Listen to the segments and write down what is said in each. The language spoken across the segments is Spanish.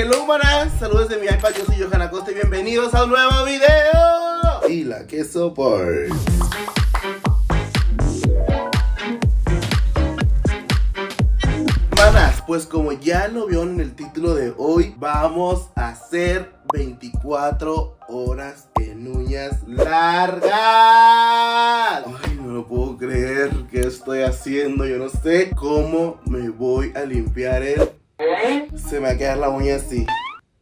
Hello manas, saludos de mi iPad, yo soy Johanna Costa y bienvenidos a un nuevo video. Y la queso por... Manas, pues como ya lo vieron en el título de hoy Vamos a hacer 24 horas en uñas largas. Ay, no lo puedo creer. Que estoy haciendo Yo no sé cómo me voy a limpiar el se me va a quedar la uña así.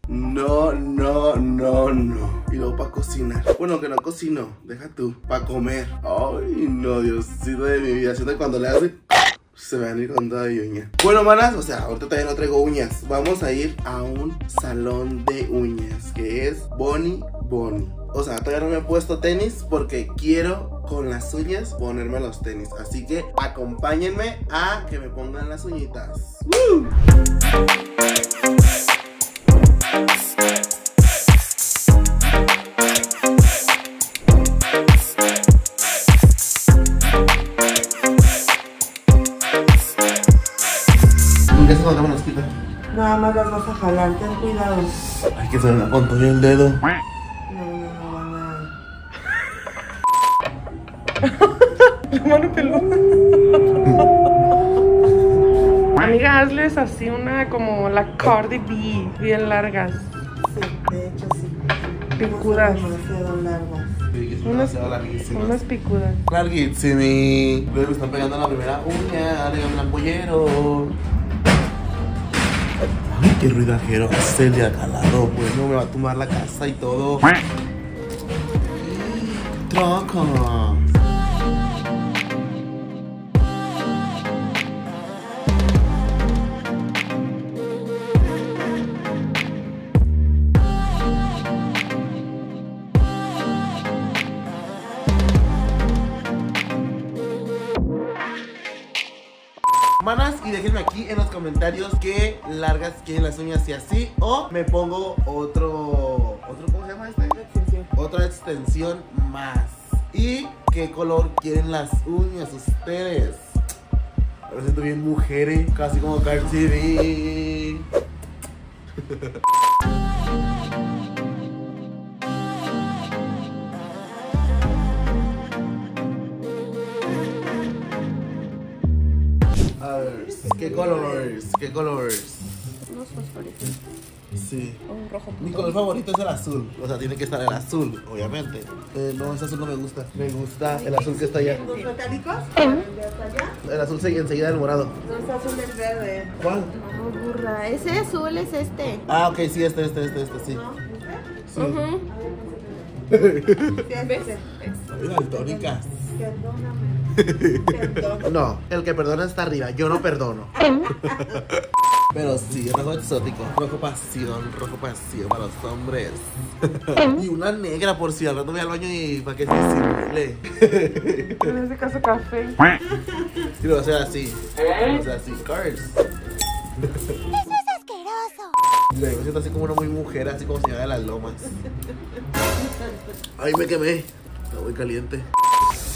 No, no, no, no. Y luego para cocinar. Bueno, que no cocino. Deja tú. Para comer. Ay, no, Diosito de mi vida. Siento cuando le hace se me van a ir con toda mi uña. Bueno, manas, o sea, ahorita todavía no traigo uñas. Vamos a ir a un salón de uñas que es Bonnie Bonnie. O sea, todavía no me he puesto tenis porque quiero con las uñas ponerme los tenis. Así que acompáñenme a que me pongan las uñitas. ¿Qué se cuando nos quita? Nada más las vas a jalar, ten cuidado. Ay, que se me apuntó el dedo. No, no, no van a. La mano peluda. Amiga, hazles así una como la Cardi B, bien largas. Sí, de hecho sí. Picudas. Son demasiado largas. Sí, Unas, demasiado larguísimas. unas picudas. Larguísimi. Luego me están pegando la primera uña. Dígame el ampollero. Ay, qué ruidajero. Se le ha calado. Bueno, me va a tumbar la casa y todo. Troco. Manas, y déjenme aquí en los comentarios qué largas quieren las uñas y así. O me pongo otro. otro ¿Cómo se llama este? Otra extensión más. ¿Y qué color quieren las uñas ustedes? Me siento bien mujeres, casi como Cardi ¿qué colores? ¿Qué colores? Unos fosforitos. Sí. Un rojo Mi color favorito es el azul. O sea, tiene que estar el azul, obviamente. Eh, no, ese azul no me gusta. Me gusta el azul que está allá. ¿Los metálicos? ¿El azul sigue enseguida del morado. No está azul el verde. ¿Cuál? No, burra. Ese azul es este. Ah, ok, sí, este, este, este, este, sí. ¿No? ¿Este? Sí. Ujú. Sí, es ese. Ay, daltónicas. Perdóname. Perdón. No, el que perdona está arriba. Yo no perdono. Pero sí, rojo exótico. Rojo pasión, rojo pasión para los hombres. y una negra por si al rato voy al baño y para que se disimule. En este caso café. Y lo voy a hacer así. O sea, así, cars. Mira, yo me siento así como una muy mujer, así como señora de las lomas. Ay, me quemé. Está muy caliente.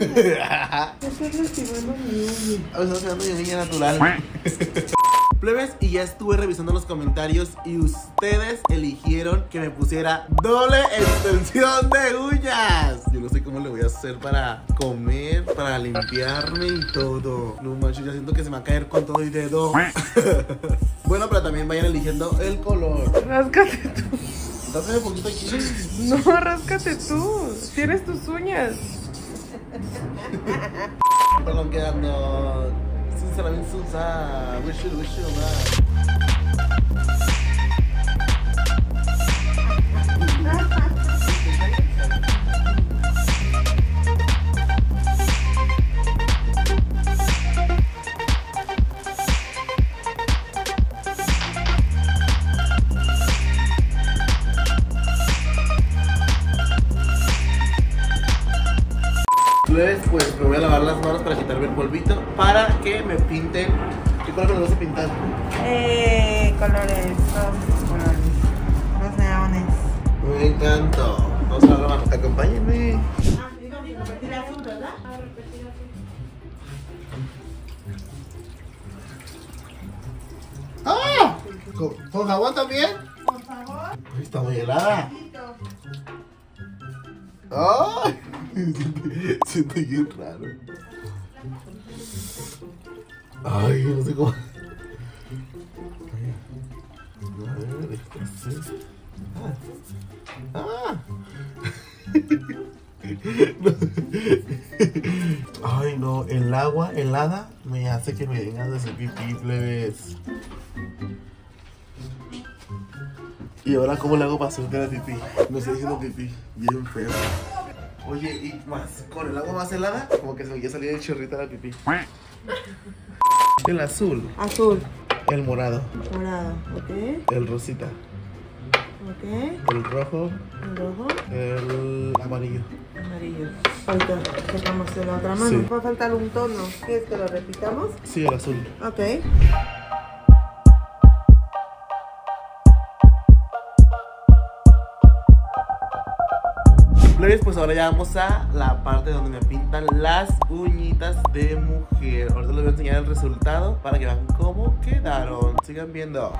Estoy lastimando mi uña. A veces haciendo mi uña natural. Plebes, y ya estuve revisando los comentarios y ustedes eligieron que me pusiera doble extensión de uñas. Yo no sé cómo le voy a hacer para comer, para limpiarme y todo. No manches, ya siento que se me va a caer con todo y dedo. bueno, pero también vayan eligiendo el color. Ráscate tú. Dame un poquito aquí. No, ráscate tú. Tienes tus uñas. Perdón, quedando. Sinceramente, Susa. Wish you, wish you, man. ¡Ay! Siento bien raro. Ay, no sé cómo. Ah. Ah. Ay, no, el agua helada me hace que me vengan de plebes. Y ahora, ¿cómo le hago para hacer la pipí? Me estoy haciendo pipí, bien feo. Oye, y más, con el agua más helada, como que se me salía el chorrito de la pipí. El azul, Azul, el morado, morado, ok, el rosita, ok, el rojo, el rojo, el amarillo. amarillo. Falta, sacamos de la otra mano. Sí. Va a faltar un tono. ¿Quieres que lo repitamos? Sí, el azul. Ok. Plebes, pues ahora ya vamos a la parte donde me pintan las uñitas de mujer. Ahorita les voy a enseñar el resultado para que vean cómo quedaron. Sigan viendo.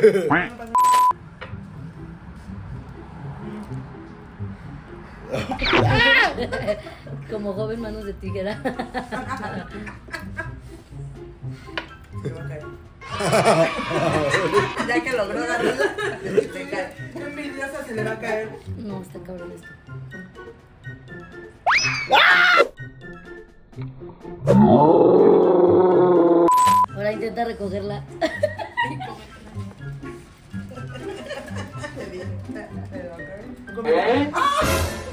Como joven manos de tijera. Se va a caer. ya que logró cae. Qué envidiosa se le va a caer. No, está cabrón esto. Ahora intenta recogerla.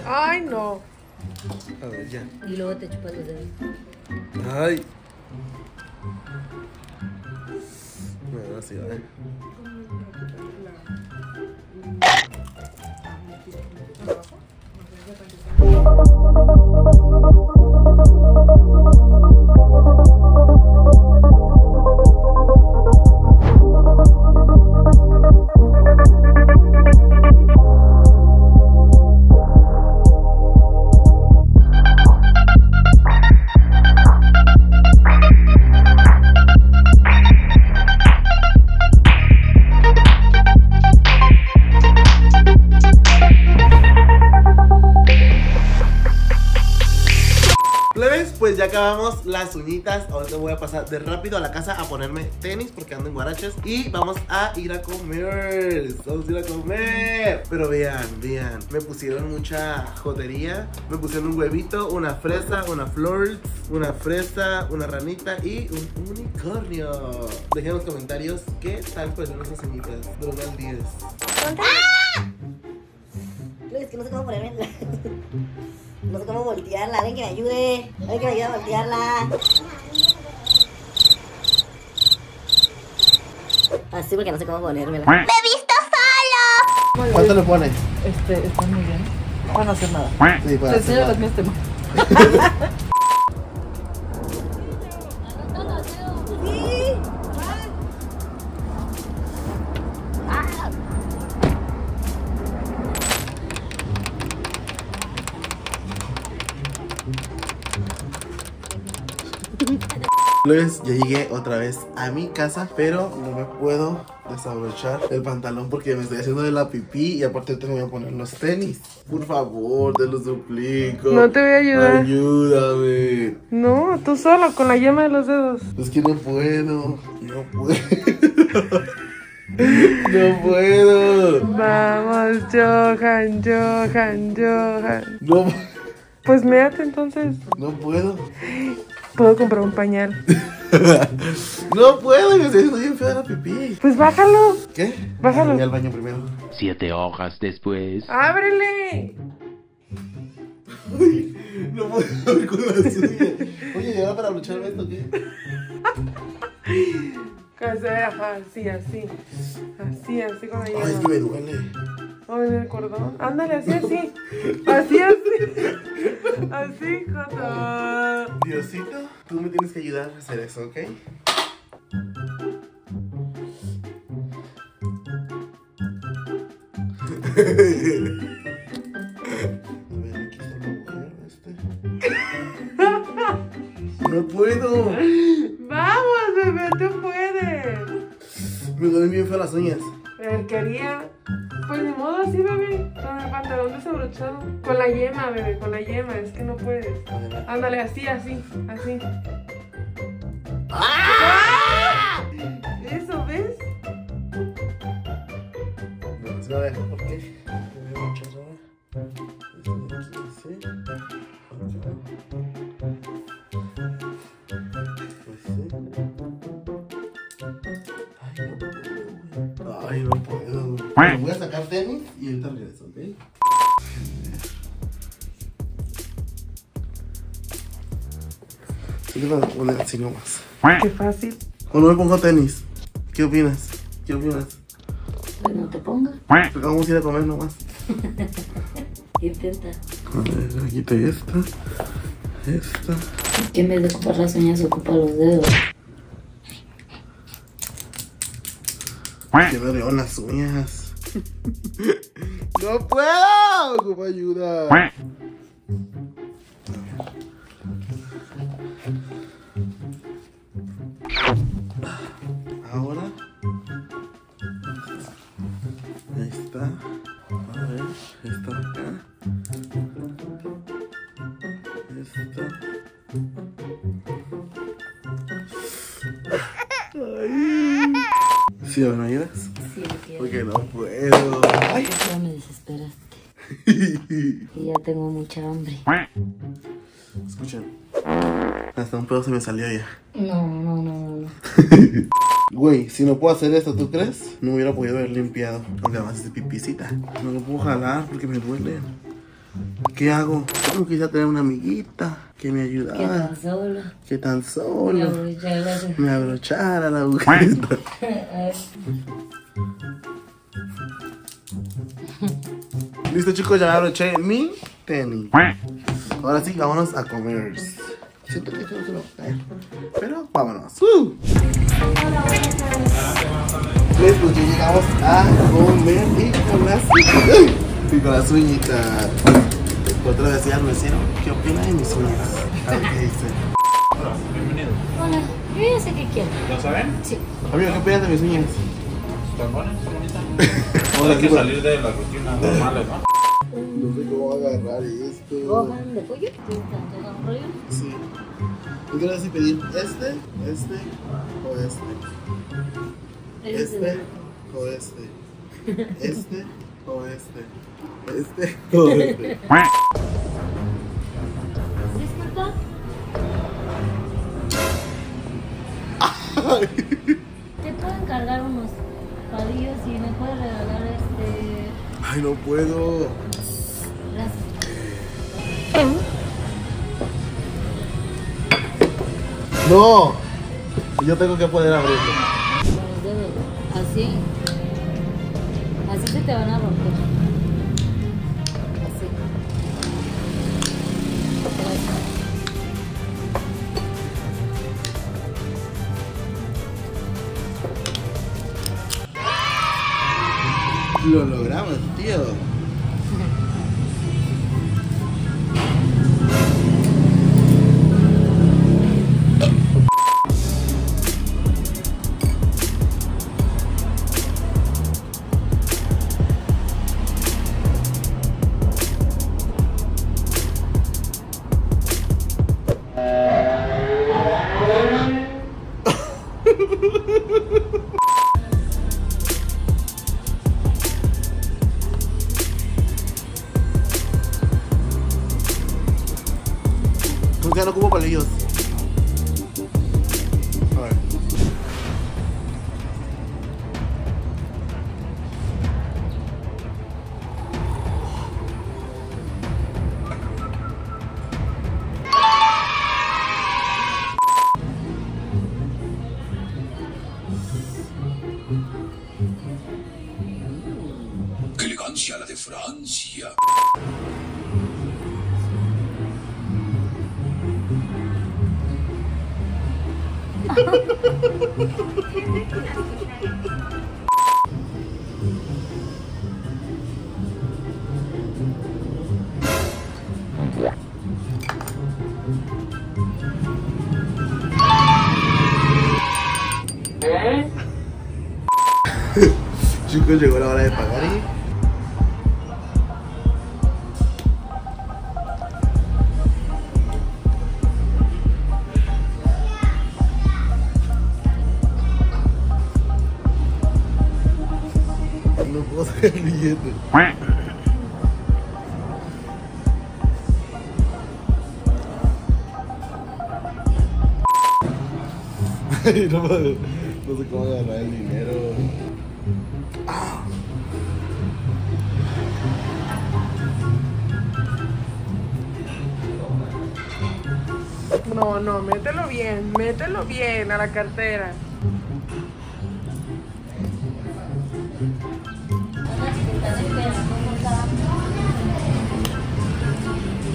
Ay, no. A ver, ya. Y luego te chupas los dedos. Ay. Bueno, así va. ¿eh? Acabamos las uñitas. Ahorita voy a pasar de rápido a la casa a ponerme tenis porque ando en guarachas. Y vamos a ir a comer. Vamos a ir a comer. Pero vean, vean. Me pusieron mucha jotería. Me pusieron un huevito, una fresa, una flor, una fresa, una ranita y un unicornio. Dejen en los comentarios qué tal pues nuestras uñitas. De 1 al 10. Es que no sé cómo ponerme. No sé cómo voltearla. Alguien que me ayude. Alguien que me ayude a voltearla. Así porque no sé cómo ponérmela. ¿Cuánto le pones? Este, está muy bien. No van a hacer nada. Sí, para hacerla. las ya llegué otra vez a mi casa, pero no me puedo desabrochar el pantalón porque me estoy haciendo de la pipí y aparte te voy a poner los tenis. Por favor, te lo suplico. No te voy a ayudar. Ayúdame. No, tú solo, con la yema de los dedos. Es que no puedo. No puedo. no puedo. Vamos, Johan, Johan, Johan. No, Pues méate entonces. no puedo. Puedo comprar un pañal. no puedo, me estoy haciendo bien fea la pipí. Pues bájalo. ¿Qué? Bájalo. Voy al baño primero. Siete hojas después. ¡Ábrele! Uy, no puedo ir con la suya. Oye, ¿y ahora para lucharme esto qué? Así, así. Así, así con la Ay, que me duele. Ay, el cordón. Ándale, así, así. Así, así. Así, Joto. Diosito, tú me tienes que ayudar a hacer eso, ¿ok? A ver, aquí está el agujero este. No puedo. Vamos, bebé, tú puedes. Me duelen bien feas las uñas. Él quería. Con la yema, bebé, con la yema. Es que no puedes. Ándale, así, así, así. ¡Ah! Eso, ¿ves? Va a ver, ¿por qué? Este sí. Acá. Pues. Ay, no puedo, no voy a sacar tenis y ahorita regreso, que lo voy a poner así nomás. Qué fácil. O no me pongo tenis. ¿Qué opinas? ¿Qué opinas? Pues no te pongas. Porque vamos a ir a comer nomás. Intenta. A ver, quité esta. Esta. Que en vez de ocupar las uñas, ocupa los dedos. Que me dolieron las uñas. ¡No puedo! Ocupo ayuda. mucha hambre. Escuchen. Hasta un pedo se me salió ya. No, no, no, no. no. Güey, si no puedo hacer esto, ¿tú crees? No hubiera podido haber limpiado. Aunque además es de pipicita. No lo puedo jalar porque me duele. ¿Qué hago? Yo quisiera tener una amiguita que me ¿Qué ayudara. tan solo? Que tan solo me abrochara la agujeta. Listo chicos, ya me abroché mi tenis. Ahora sí, vámonos a comer. Siento que que no caer. Pero vámonos. ¡Uh! Listo, ya llegamos a comer y con las y con las uñitas. Otra vez al mesero, ¿qué opina de mis uñas? A ver qué dice. Hola, yo ya sé qué quiero. ¿Lo saben? Sí. Amigo, ¿qué opinas de mis uñas? ¿Están buenas? ¿Están bonitas? Hola, Hay que ¿qué salir de las rutinas normales, ¿no? Agarrar esto. Gohan de pollo. ¿Te dan rollo? Sí. Entonces así pedir este, este o este. Este o este. Este o este. Este o este. Disculpa. Te puedo encargar unos palillos y me puedes regalar este. Ay, no puedo. No. Yo tengo que poder abrirlo. Así. Así se te van a romper. Así. Gracias. Lo logramos, tío. Chicos, llegó la hora de pagar y. no, sé cómo agarrar el dinero. No, no, mételo bien, mételo bien a la cartera.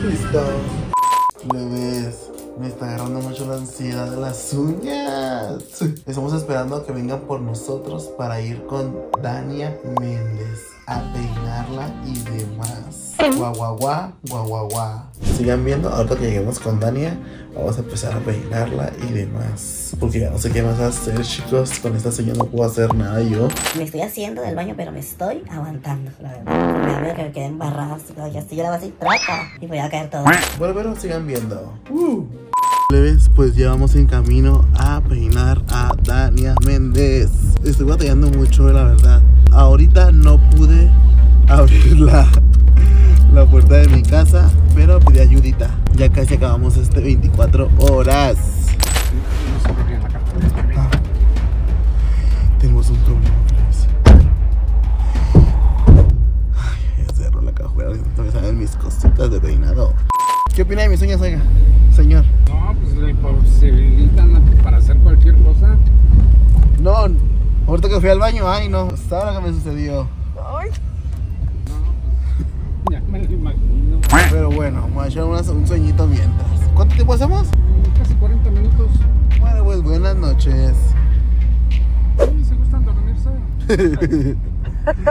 Listo. Está agarrando mucho la ansiedad de las uñas. Estamos esperando a que vengan por nosotros para ir con Dania Méndez a peinarla y demás. Guau, guau, guau, guau, guau, guau. Sigan viendo, ahorita que lleguemos con Dania, vamos a empezar a peinarla y demás. Porque ya no sé qué más hacer, chicos. Con esta señora no puedo hacer nada yo. Me estoy haciendo del baño, pero me estoy aguantando, la verdad. Me da miedo que me quede embarrada. así así yo la voy a decir, trata. Y voy a caer todo. Bueno, pero sigan viendo. Pues ya vamos en camino a peinar a Dania Méndez. Estoy batallando mucho, la verdad. Ahorita no pude abrir la, la puerta de mi casa, pero pedí ayudita. Ya casi acabamos este 24 horas. Cartera. Tenemos un problema. Ay, ya cerró la cajuela. Me salen mis cositas de peinado. ¿Qué opina de mis uñas, oiga? Señor. No, pues le posibilitan para hacer cualquier cosa. No, ahorita que fui al baño, ay no, ¿sabes lo que me sucedió? Ay, Ya me lo imagino. Pero bueno, vamos a echar un sueñito mientras. ¿Cuánto tiempo hacemos? Casi 40 minutos. Bueno, pues buenas noches. Sí, se gustan dormirse.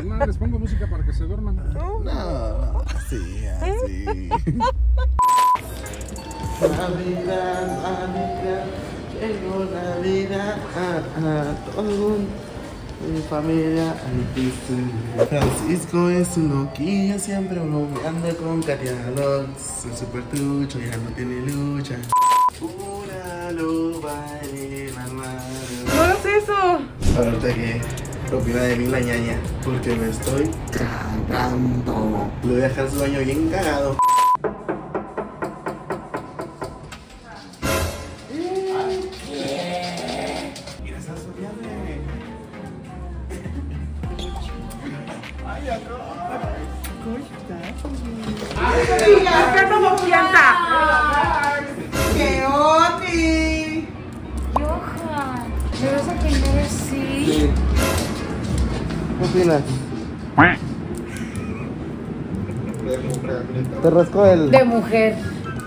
No, les pongo música para que se duerman. No, no, así, así. Navidad, Navidad, llegó Navidad, ah, ah, todo el mundo, mi familia, Francisco es un loquillo, siempre bromeando con Katia Lux, el super trucho, ya no tiene lucha. Una loba no hagas eso. Ahorita que opina de mí la ñaña, porque me estoy cagando. Le voy a dejar su baño bien cagado. Opinas? Te rasco el. De mujer.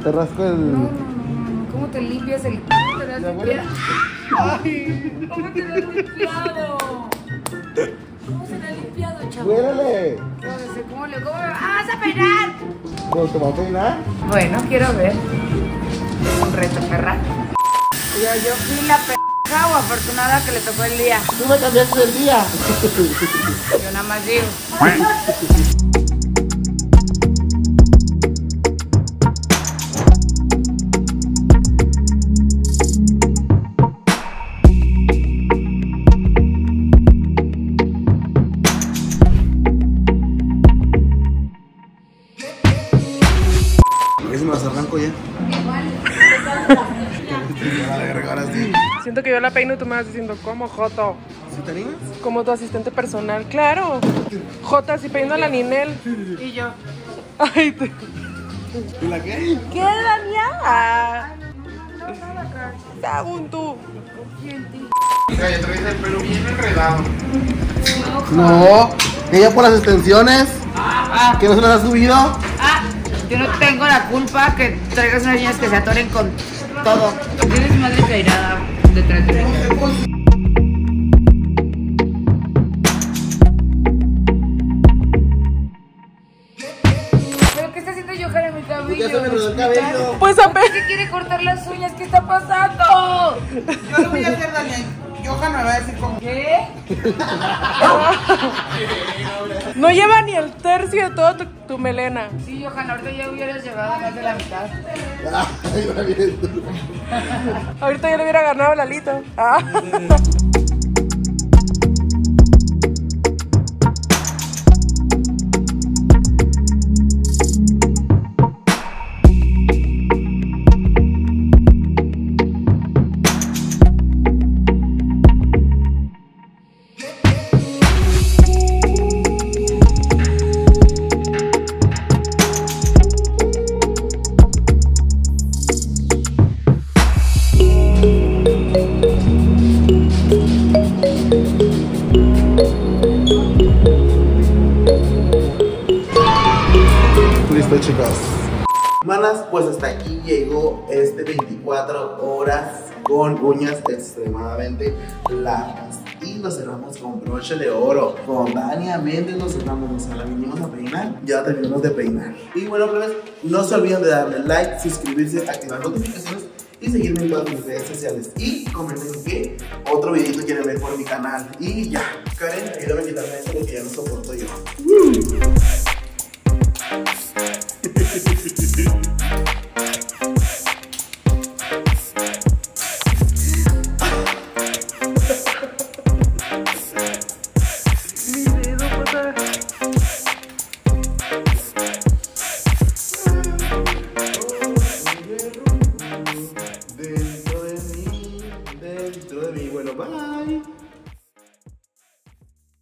Te rasco el. no, no, no. ¿Cómo te limpias el? ¿Te lo has limpiado? Ay, ¿cómo te lo has limpiado? ¿Cómo se lo ha limpiado, chavo? Sé cómo le. ¿Cómo me vas a peinar? ¿Cómo te va a peinar? Bueno, quiero ver. Es un reto, perra. Yo, yo fui la perra o afortunada que le tocó el día. Tú me cambiaste el día. Yo nada más digo. peino y tú me vas diciendo, ¿cómo, Joto? ¿Sí te animas? Como tu asistente personal, claro. Jota, si peino a la Ninel. Y yo. Ay, te... ¿Y la qué? ¿Qué, Dania? Según tú. Mira, ya traes el pelo bien enredado. No, ella por las extensiones. Ah, ¿Que no se las has subido? ah, yo no tengo la culpa que traigas unas niñas que se atoren con todo. Tienes madre cairada detrás de mí. ¿Pero qué está haciendo Johan en mi cabello? Ya se me enredó el cabello. Pues ¿Por apenas. qué quiere cortar las uñas? ¿Qué está pasando? Yo lo voy a hacer, Daniel. Johan me va a decir cómo. ¿Qué? No lleva ni el tercio de toda tu, tu melena. Sí, Johan, ahorita ya hubieras llevado más de la mitad. Ahorita yo le hubiera ganado Lalito. Ah. con broche de oro. Con Dania Méndez lo cerramos, o sea, la vinimos a peinar. Ya terminamos de peinar. Y bueno, pues no se olviden de darle like, suscribirse, activar notificaciones y seguirme en todas mis redes sociales. Y comenten qué otro videito quieren ver por mi canal. Y ya, Karen, ayúdame a quitarme esto porque ya no soporto yo.